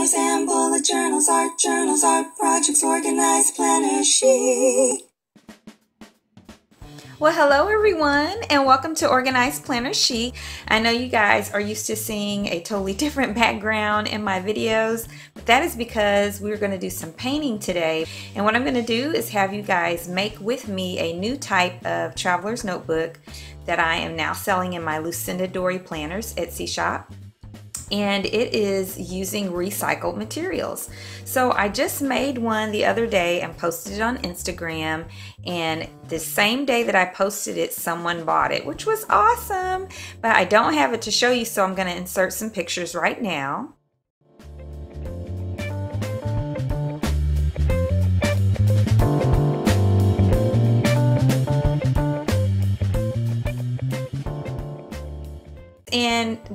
planners and bullet journals, art journals, art projects, organized planner chic. Well, hello everyone, and welcome to Organized Planner Chic. I know you guys are used to seeing a totally different background in my videos, but that is because we're going to do some painting today. And what I'm going to do is have you guys make with me a new type of traveler's notebook that I am now selling in my Lucindadori Planners Etsy shop and it is using recycled materials. So I just made one the other day and posted it on Instagram and the same day that I posted it someone bought it which was awesome but I don't have it to show you so I'm going to insert some pictures right now.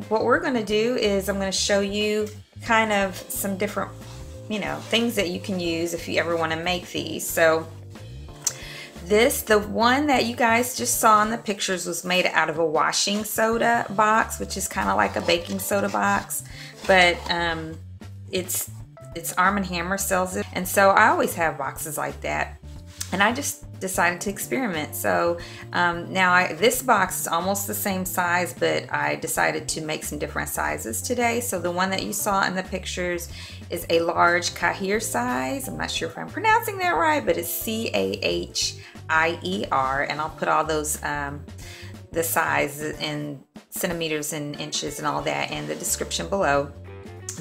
What we're going to do is I'm going to show you kind of some different, you know, things that you can use if you ever want to make these. So this, the one that you guys just saw in the pictures was made out of a washing soda box, which is kind of like a baking soda box, but um, it's it's Arm & Hammer sells it. And so I always have boxes like that. And I just decided to experiment. So um, now I, this box is almost the same size, but I decided to make some different sizes today. So the one that you saw in the pictures is a large Cahier size. I'm not sure if I'm pronouncing that right, but it's C-A-H-I-E-R. And I'll put all those, um, the size in centimeters and inches and all that in the description below.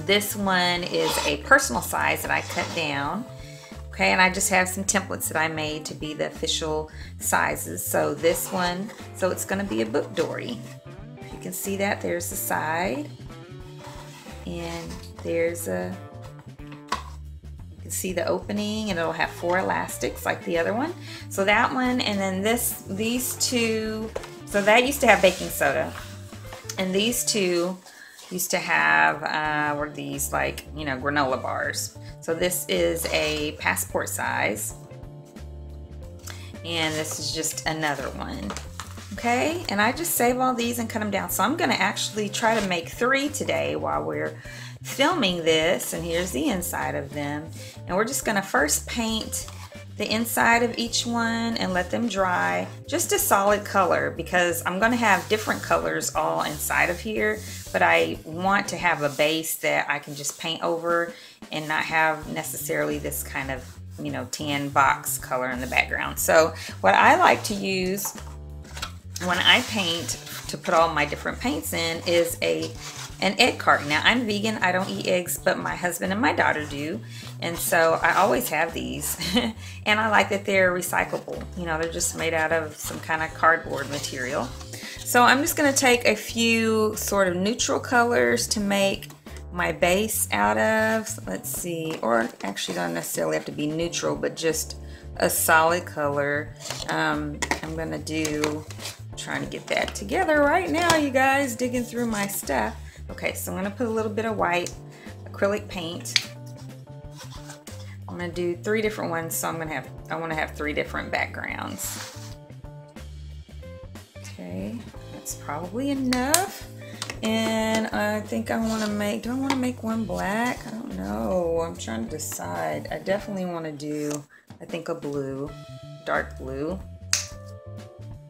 This one is a personal size that I cut down. Okay, and I just have some templates that I made to be the official sizes. So this one, so it's gonna be a book dori. You can see that, there's the side. And there's a, you can see the opening and it'll have four elastics like the other one. So that one, and then this, these two, so that used to have baking soda. And these two used to have, uh, were these like, you know, granola bars. So this is a passport size. And this is just another one. Okay, and I just save all these and cut them down. So I'm gonna actually try to make three today while we're filming this. And here's the inside of them. And we're just gonna first paint the inside of each one and let them dry just a solid color because I'm going to have different colors all inside of here but I want to have a base that I can just paint over and not have necessarily this kind of you know tan box color in the background so what I like to use when I paint to put all my different paints in is a an egg carton. Now I'm vegan, I don't eat eggs, but my husband and my daughter do. And so I always have these. and I like that they're recyclable. You know, they're just made out of some kind of cardboard material. So I'm just gonna take a few sort of neutral colors to make my base out of. Let's see, or actually don't necessarily have to be neutral, but just a solid color. Um, I'm gonna do, trying to get that together right now, you guys, digging through my stuff. Okay, so I'm gonna put a little bit of white acrylic paint. I'm gonna do three different ones, so I'm gonna have, I wanna have three different backgrounds. Okay, that's probably enough. And I think I wanna make, do I wanna make one black? I don't know, I'm trying to decide. I definitely wanna do, I think a blue, dark blue.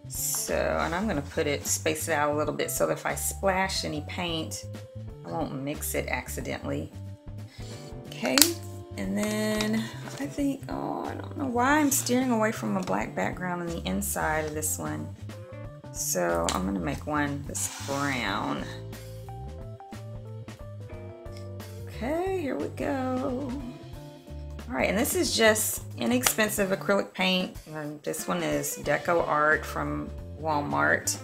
So, and I'm gonna put it, space it out a little bit so that if I splash any paint, I won't mix it accidentally. Okay, and then I think, oh, I don't know why I'm steering away from a black background on the inside of this one. So I'm gonna make one this brown. Okay, here we go. All right, and this is just inexpensive acrylic paint. And this one is DecoArt from Walmart.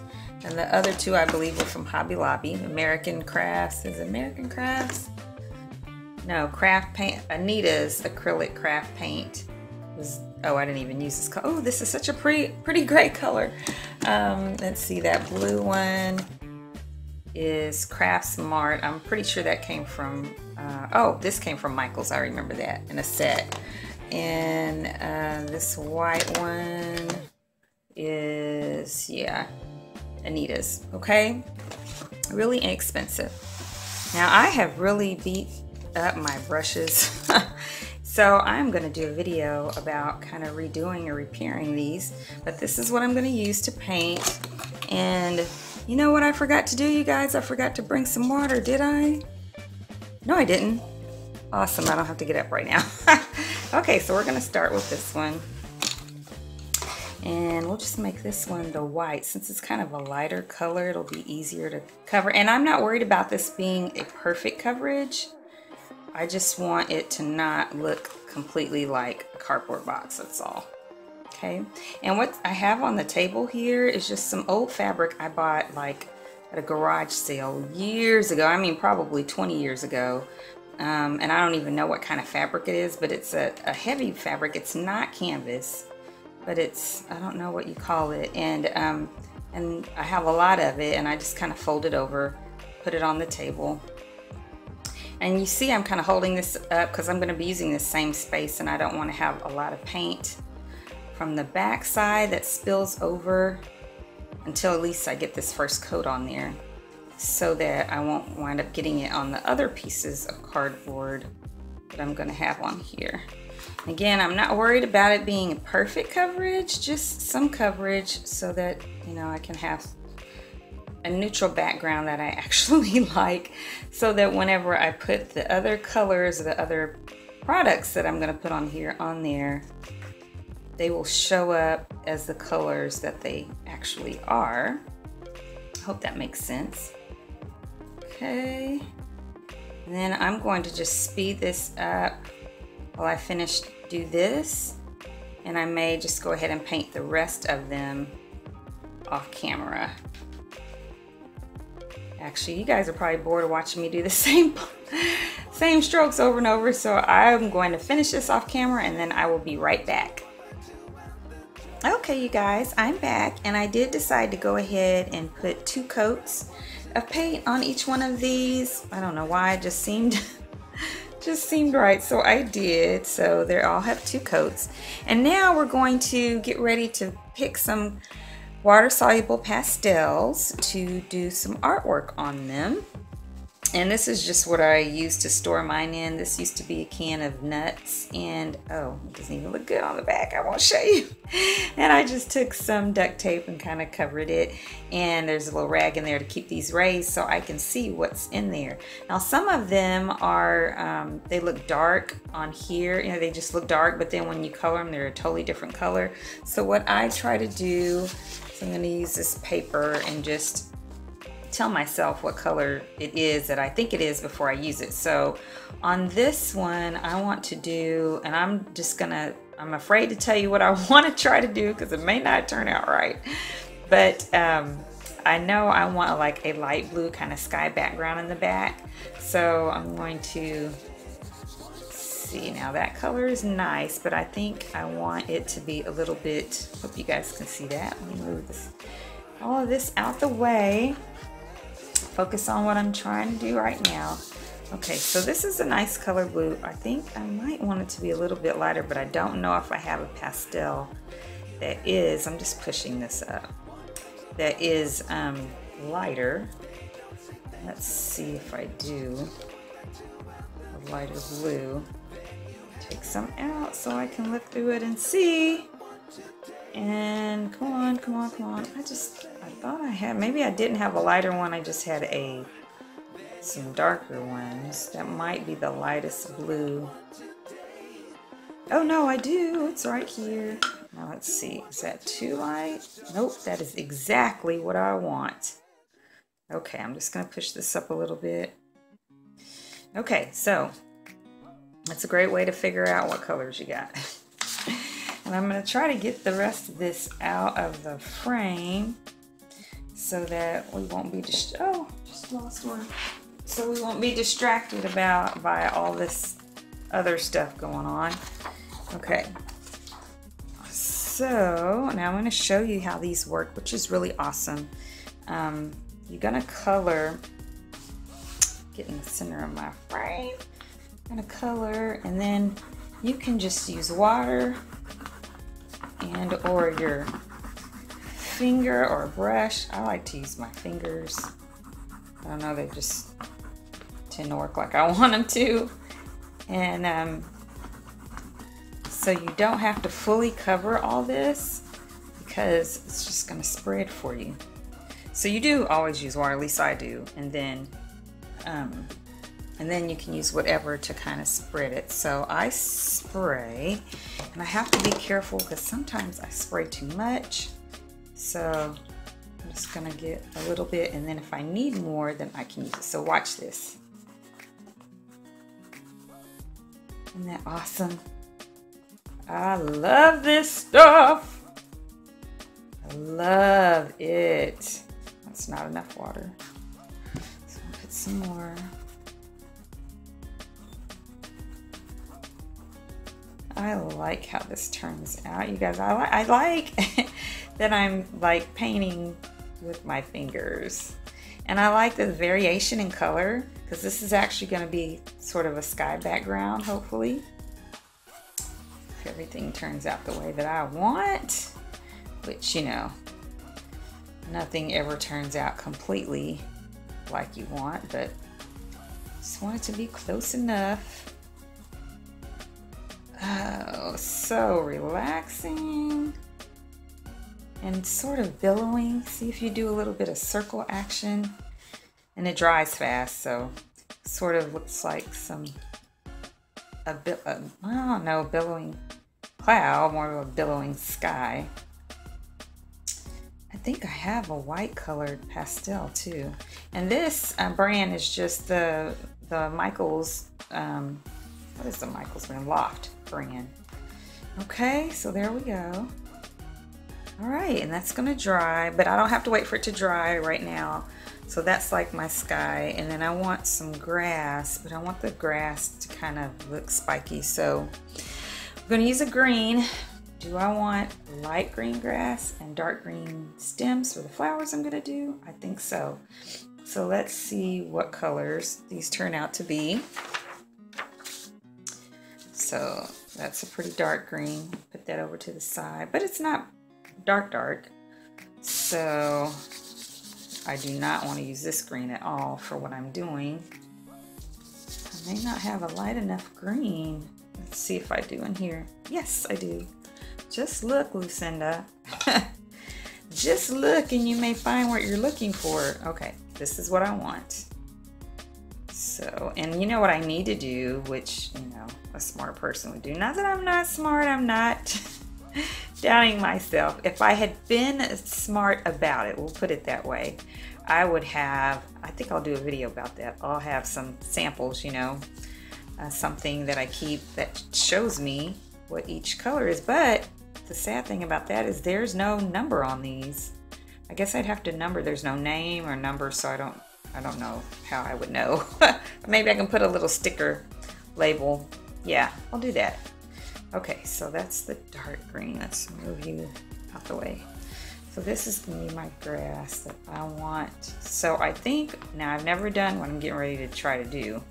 And the other two, I believe, were from Hobby Lobby. American Crafts. Is American Crafts? No, Craft Paint. Anita's acrylic craft paint. Was, oh, I didn't even use this color. Oh, this is such a pretty, pretty great color. Um, let's see, that blue one is Craft Smart. I'm pretty sure that came from, uh, oh, this came from Michael's. I remember that in a set. And uh, this white one is, yeah, Anita's, okay? Really inexpensive. Now I have really beat up my brushes. so I'm gonna do a video about kind of redoing or repairing these, but this is what I'm gonna use to paint. And you know what I forgot to do, you guys? I forgot to bring some water, did I? No, I didn't. Awesome, I don't have to get up right now. okay, so we're gonna start with this one. And we'll just make this one the white. Since it's kind of a lighter color, it'll be easier to cover. And I'm not worried about this being a perfect coverage. I just want it to not look completely like a cardboard box, that's all. Okay, and what I have on the table here is just some old fabric I bought like at a garage sale years ago. I mean, probably 20 years ago. Um, and I don't even know what kind of fabric it is, but it's a, a heavy fabric. It's not canvas but it's I don't know what you call it and um, and I have a lot of it and I just kind of fold it over put it on the table and you see I'm kind of holding this up because I'm going to be using this same space and I don't want to have a lot of paint from the back side that spills over until at least I get this first coat on there so that I won't wind up getting it on the other pieces of cardboard that I'm going to have on here. Again, I'm not worried about it being a perfect coverage, just some coverage so that, you know, I can have a neutral background that I actually like so that whenever I put the other colors, the other products that I'm going to put on here on there, they will show up as the colors that they actually are. I hope that makes sense. Okay. And then I'm going to just speed this up while I finish do this and I may just go ahead and paint the rest of them off camera. Actually, you guys are probably bored of watching me do the same, same strokes over and over, so I'm going to finish this off camera and then I will be right back. Okay, you guys, I'm back and I did decide to go ahead and put two coats of paint on each one of these. I don't know why, it just seemed just seemed right so I did so they all have two coats and now we're going to get ready to pick some water soluble pastels to do some artwork on them and this is just what I used to store mine in. This used to be a can of nuts and oh, it doesn't even look good on the back. I won't show you. And I just took some duct tape and kind of covered it. And there's a little rag in there to keep these raised so I can see what's in there. Now some of them are, um, they look dark on here. You know, they just look dark, but then when you color them, they're a totally different color. So what I try to do, I'm gonna use this paper and just tell myself what color it is that I think it is before I use it. So on this one, I want to do, and I'm just gonna, I'm afraid to tell you what I want to try to do because it may not turn out right. But um, I know I want like a light blue kind of sky background in the back. So I'm going to see now that color is nice, but I think I want it to be a little bit, hope you guys can see that. Let me move this, all of this out the way focus on what I'm trying to do right now. Okay, so this is a nice color blue. I think I might want it to be a little bit lighter, but I don't know if I have a pastel that is, I'm just pushing this up, that is um, lighter. Let's see if I do a lighter blue. Take some out so I can look through it and see. And come on, come on, come on. I just, I thought I had, maybe I didn't have a lighter one. I just had a, some darker ones. That might be the lightest blue. Oh no, I do. It's right here. Now let's see. Is that too light? Nope, that is exactly what I want. Okay, I'm just going to push this up a little bit. Okay, so that's a great way to figure out what colors you got. And I'm going to try to get the rest of this out of the frame so that we won't be just oh just lost one. So we won't be distracted about by all this other stuff going on. Okay. So now I'm to show you how these work which is really awesome. Um, you're to color get in the center of my frame Going to color and then you can just use water and or your finger or brush. I like to use my fingers. I don't know, they just tend to work like I want them to. And um, so you don't have to fully cover all this because it's just gonna spread for you. So you do always use water, at least I do. And then, um, and then you can use whatever to kind of spread it. So I spray, and I have to be careful because sometimes I spray too much. So I'm just gonna get a little bit, and then if I need more, then I can use it. So watch this. Isn't that awesome? I love this stuff. I love it. That's not enough water. So I'll put some more. I like how this turns out, you guys. I, li I like that I'm like painting with my fingers. And I like the variation in color because this is actually going to be sort of a sky background, hopefully. If everything turns out the way that I want, which, you know, nothing ever turns out completely like you want, but just want it to be close enough. Oh, so relaxing and sort of billowing. See if you do a little bit of circle action and it dries fast. So sort of looks like some, a bit, uh, I don't know, billowing cloud, more of a billowing sky. I think I have a white colored pastel too. And this uh, brand is just the, the Michaels, um, what is the Michaels brand? Loft Okay, so there we go. All right, and that's gonna dry, but I don't have to wait for it to dry right now. So that's like my sky. And then I want some grass, but I want the grass to kind of look spiky. So I'm gonna use a green. Do I want light green grass and dark green stems for the flowers I'm gonna do? I think so. So let's see what colors these turn out to be. So that's a pretty dark green. Put that over to the side, but it's not dark dark. So I do not want to use this green at all for what I'm doing. I may not have a light enough green. Let's see if I do in here. Yes, I do. Just look, Lucinda. Just look and you may find what you're looking for. Okay, this is what I want. So, and you know what I need to do, which, you know, smart person would do. Not that I'm not smart, I'm not. doubting myself. If I had been smart about it, we'll put it that way, I would have, I think I'll do a video about that. I'll have some samples, you know, uh, something that I keep that shows me what each color is. But the sad thing about that is there's no number on these. I guess I'd have to number. There's no name or number, so I don't, I don't know how I would know. Maybe I can put a little sticker label. Yeah, I'll do that. Okay, so that's the dark green. Let's move you out the way. So this is gonna be my grass that I want. So I think, now I've never done what I'm getting ready to try to do,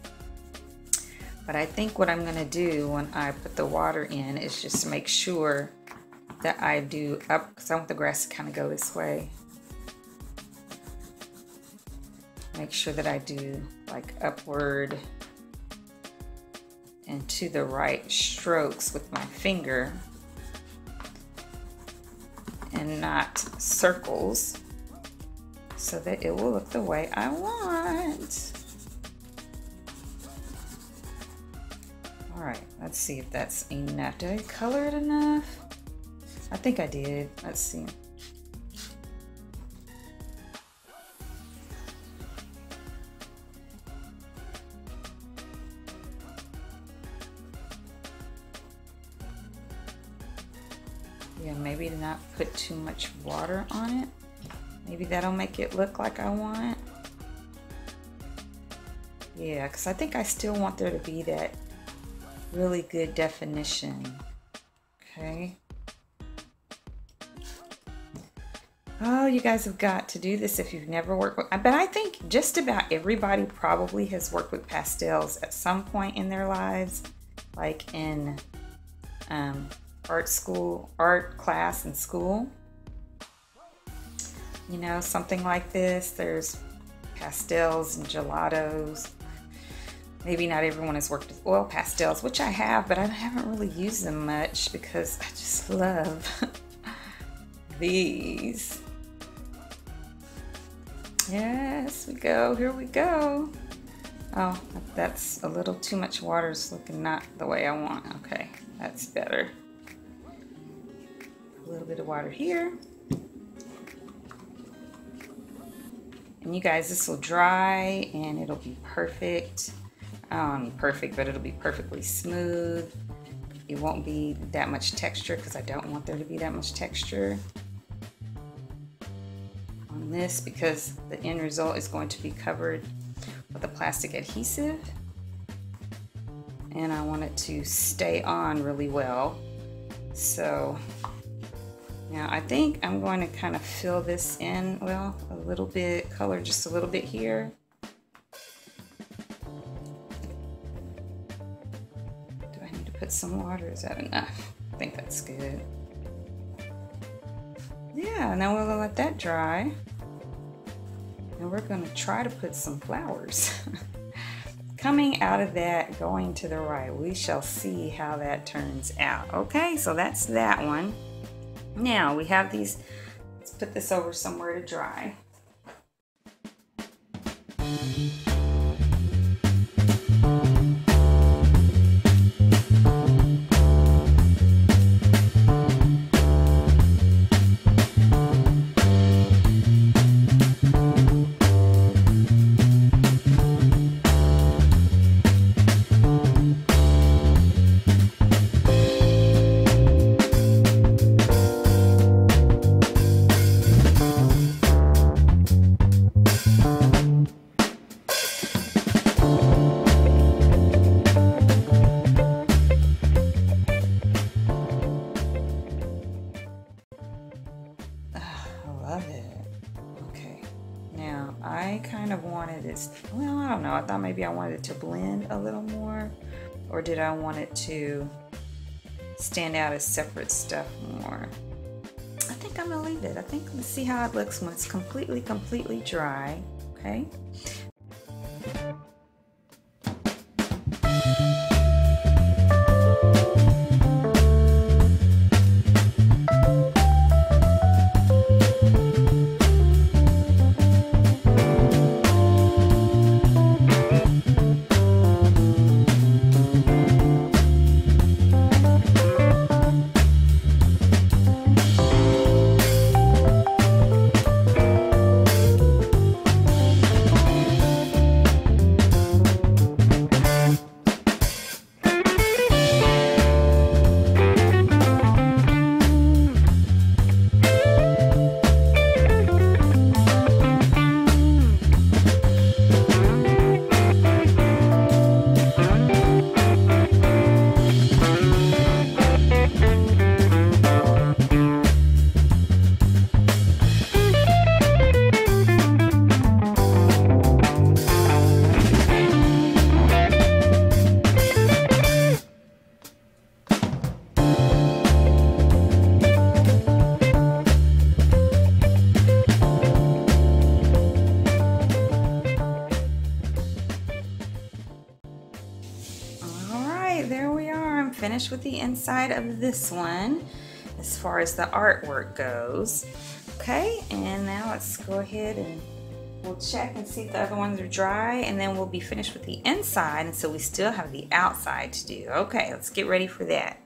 but I think what I'm gonna do when I put the water in is just to make sure that I do up, because I want the grass to kind of go this way. Make sure that I do like upward and to the right strokes with my finger and not circles so that it will look the way I want. All right, let's see if that's enough. Did I color it enough? I think I did. Let's see. Yeah, maybe not put too much water on it. Maybe that'll make it look like I want. Yeah, because I think I still want there to be that really good definition. Okay. Oh, you guys have got to do this if you've never worked with, but I think just about everybody probably has worked with pastels at some point in their lives, like in um, art school, art class in school. You know, something like this. There's pastels and gelatos. maybe not everyone has worked with oil pastels, which I have, but I haven't really used them much because I just love these. Yes, we go, here we go. Oh, that's a little too much water. It's looking not the way I want. Okay, that's better. A little bit of water here. And you guys, this will dry and it'll be perfect. Um, perfect, but it'll be perfectly smooth. It won't be that much texture because I don't want there to be that much texture on this because the end result is going to be covered with a plastic adhesive and I want it to stay on really well. So now I think I'm going to kind of fill this in, well, a little bit, color just a little bit here. Do I need to put some water? Is that enough? I think that's good. Yeah, now we'll let that dry. And we're gonna try to put some flowers. Coming out of that, going to the right, we shall see how that turns out. Okay, so that's that one. Now we have these, let's put this over somewhere to dry. Wanted it to blend a little more, or did I want it to stand out as separate stuff more? I think I'm gonna leave it. I think let's see how it looks when it's completely, completely dry. Okay. Inside of this one as far as the artwork goes. Okay, and now let's go ahead and we'll check and see if the other ones are dry and then we'll be finished with the inside and so we still have the outside to do. Okay, let's get ready for that.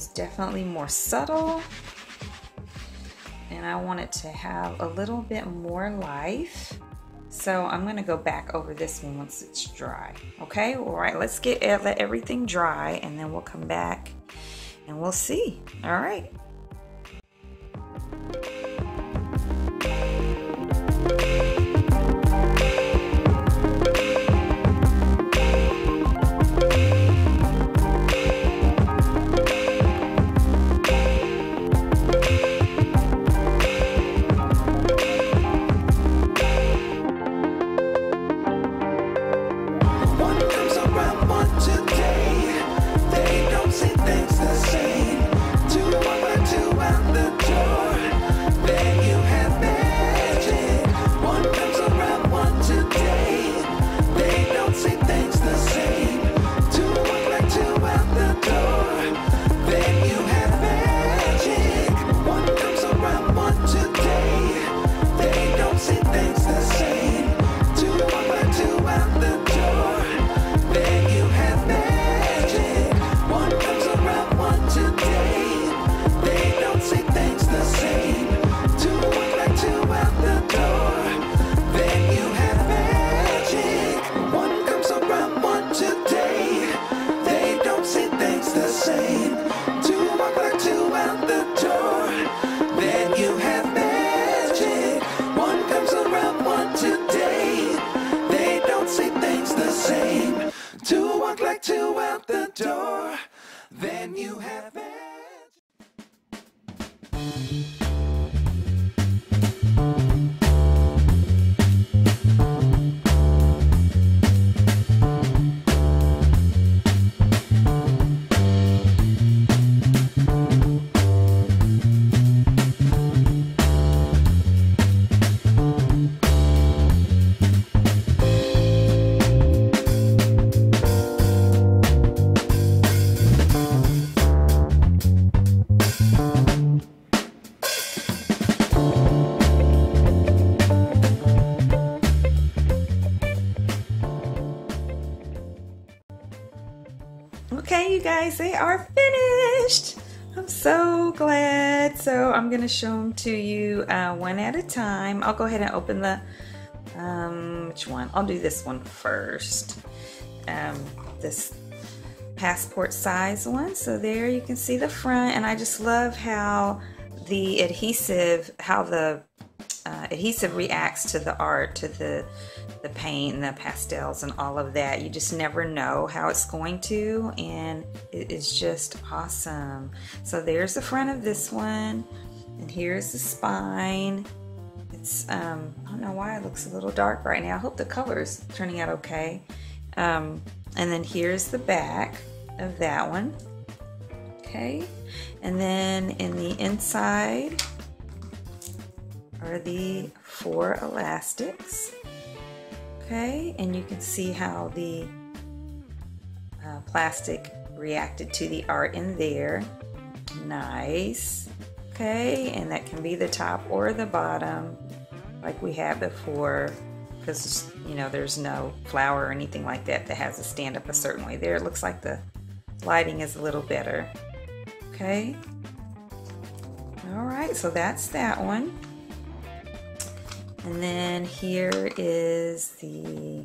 Is definitely more subtle. And I want it to have a little bit more life. So I'm gonna go back over this one once it's dry. Okay, all right, let's get eh, let everything dry and then we'll come back and we'll see. All right. Okay, you guys, they are finished. I'm so glad. So I'm going to show them to you uh, one at a time. I'll go ahead and open the, um, which one? I'll do this one first. Um, this passport size one. So there you can see the front and I just love how the adhesive, how the uh, adhesive reacts to the art, to the the paint and the pastels and all of that. You just never know how it's going to, and it is just awesome. So there's the front of this one, and here's the spine. It's um, I don't know why it looks a little dark right now. I hope the color's turning out okay. Um, and then here's the back of that one. Okay, and then in the inside are the four elastics. Okay, and you can see how the uh, plastic reacted to the art in there. Nice. Okay, and that can be the top or the bottom like we had before because you know there's no flower or anything like that that has to stand up a certain way. There it looks like the lighting is a little better. Okay. All right so that's that one and then here is the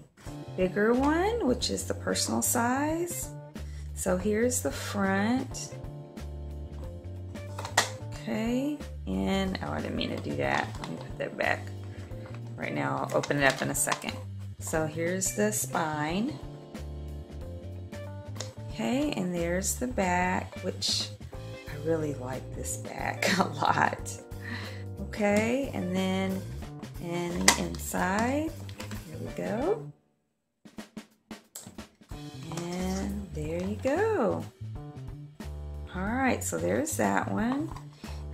bigger one, which is the personal size. So here's the front. Okay, and oh, I didn't mean to do that. Let me put that back. Right now, I'll open it up in a second. So here's the spine. Okay, and there's the back, which I really like this back a lot. Okay, and then and the inside. Here we go. And there you go. All right, so there's that one.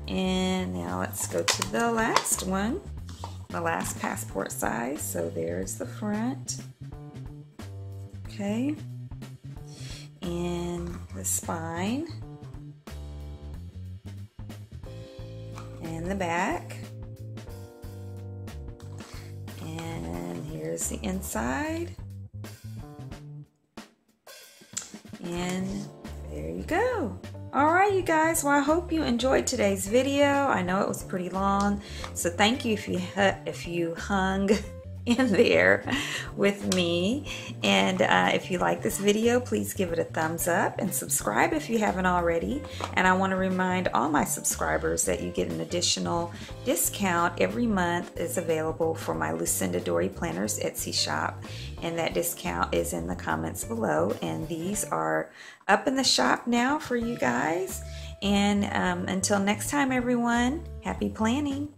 And now let's go to the last one, the last passport size. So there's the front. Okay. And the spine. And the back. Here's the inside. And there you go. All right, you guys. Well, I hope you enjoyed today's video. I know it was pretty long, so thank you if you if you hung in there with me. And uh, if you like this video, please give it a thumbs up and subscribe if you haven't already. And I want to remind all my subscribers that you get an additional discount every month is available for my Lucindadori Planners Etsy shop. And that discount is in the comments below. And these are up in the shop now for you guys. And um, until next time, everyone, happy planning.